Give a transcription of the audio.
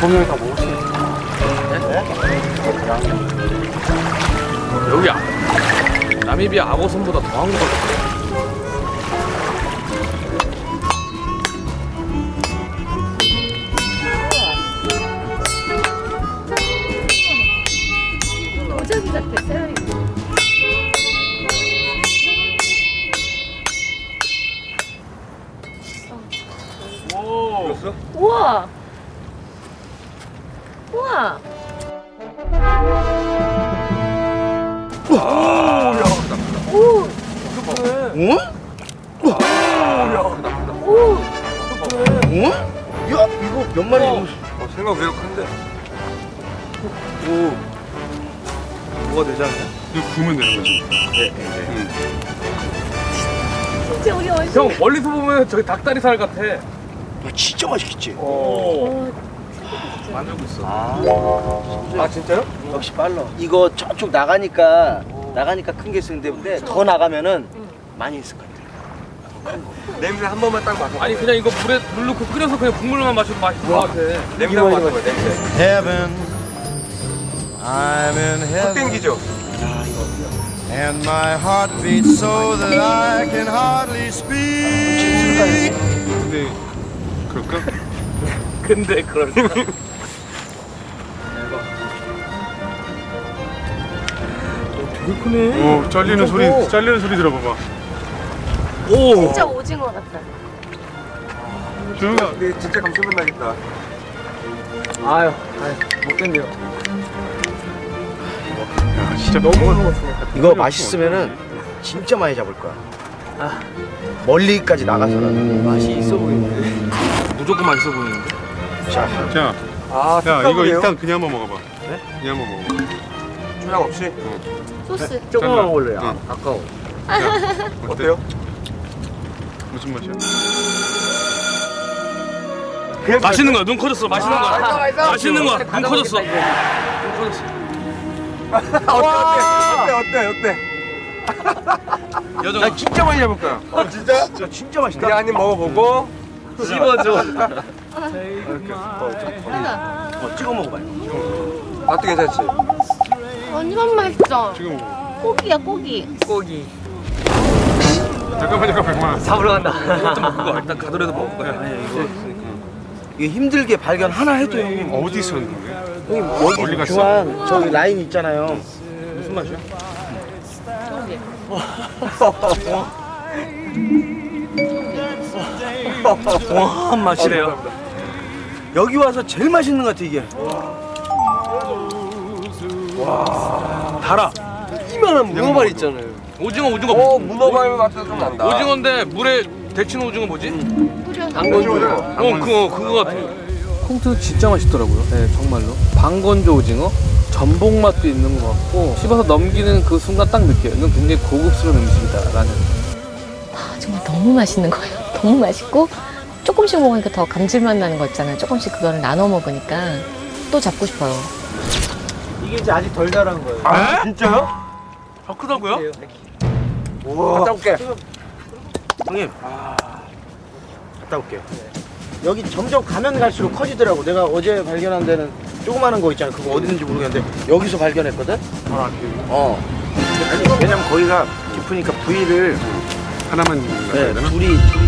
분명히 다 먹을 수 있어. 여기 아, 나미비아 악어선보다 더한 것 같아. 오. 우와! 우와! 오! 응? 오! 응? 야 이거 몇 마리 이거 어, 생각 외로 큰데. 오 뭐가 되지 않냐? 이거 구우면 되는 거지. 진짜 우리 어디서 형 멀리서 보면 저기 닭다리살 같아. 야, 진짜 맛있겠지? 오. 어, 만들고 있어. 아, 아 진짜요? 역시 빨라 이거 저쪽 나가니까 나가니까 큰 게 있는데 더 나가면은 많이 있을 것 같아 냄새 한 번만 딱 맡아. 아니 그냥 이거 물에 물 넣고 끓여서 그냥 국물만 마셔도 맛있을 것 같아. 냄새 한번 맡아 봐. 냄새. heaven. I'm in 확 heaven, 땡기죠. and my heart beats so that I can hardly speak. 근데 그럴까? 근데 그럴까? 되게 크네. 오 잘리는 소리 잘리는 소리 들어봐봐. 오. 진짜 오징어 같다. 조용히. 근데 진짜 감칠맛 나겠다. 아유, 아유, 못 견뎌요. 야 진짜 너무 이거 맛있으면은 진짜 많이 잡을 거야 멀리까지 나가서라도 맛이 있어 보이네 무조건 맛있어 보이는데. 자 자, 아, 야 이거 일단 그냥 한번 먹어봐. 네? 그냥 한번 먹어봐. 초장 없이? 소스. 조금만 잠깐. 먹을래요. 응. 아, 아까워. 어때 요? 무슨 맛이야? 맛있는 거야. 눈 커졌어. 맛있는 거야. 맛있는 거야. 눈 커졌어. 눈 커졌어. 어때 어때 어때? 여정아. 진짜 많이 잡을 거야. 어, 진짜? 진짜 진짜 맛있다 그냥 한입 먹어보고. 씹어줘. 하나. 어, 찍어 먹어봐요 맛도 괜찮지? 완전 맛있어. 지금 먹어. 고기야, 고기. 고기. 잠깐만 잠깐만 잠깐만. 잡으러 간다. 이것도 먹고 일단 가더라도 먹을 거야. 아니, 이거. 이게 힘들게 발견 하나 해도 형님 어디 있었는데? 형님 여기 멀리 갔어? 중앙 저기 라인 있잖아요 무슨 맛이야? 와, 맛이래요. 여기 와서 제일 맛있는 것 같아 이게 달아. 이만한 문어발 있잖아요 오징어, 오징어. 어 문어발 맛도 좀 난다. 오징어인데 물에 데치는 오징어 뭐지? 방건조. 어, 그거, 그거 같아. 콩트 진짜 맛있더라고요. 네, 정말로. 방건조 오징어? 전복 맛도 있는 것 같고 씹어서 넘기는 그 순간 딱 느껴요. 이건 굉장히 고급스러운 음식이다라는. 아, 정말 너무 맛있는 거예요. 너무 맛있고 조금씩 먹으니까 더 감질맛 나는 거 있잖아요. 조금씩 그거를 나눠 먹으니까 또 잡고 싶어요. 이게 이제 아직 덜 자란 거예요 아 진짜요? 더 크다고요? 우와. 갔다 올게. 형님 갔다 올게요 여기 점점 가면 갈수록 커지더라고 내가 어제 발견한 데는 조그마한 거 있잖아 그거 어디 있는지 모르겠는데 여기서 발견했거든 앞에 어 아니 왜냐면 거기가 깊으니까 부위를 하나만 네? 둘이 둘이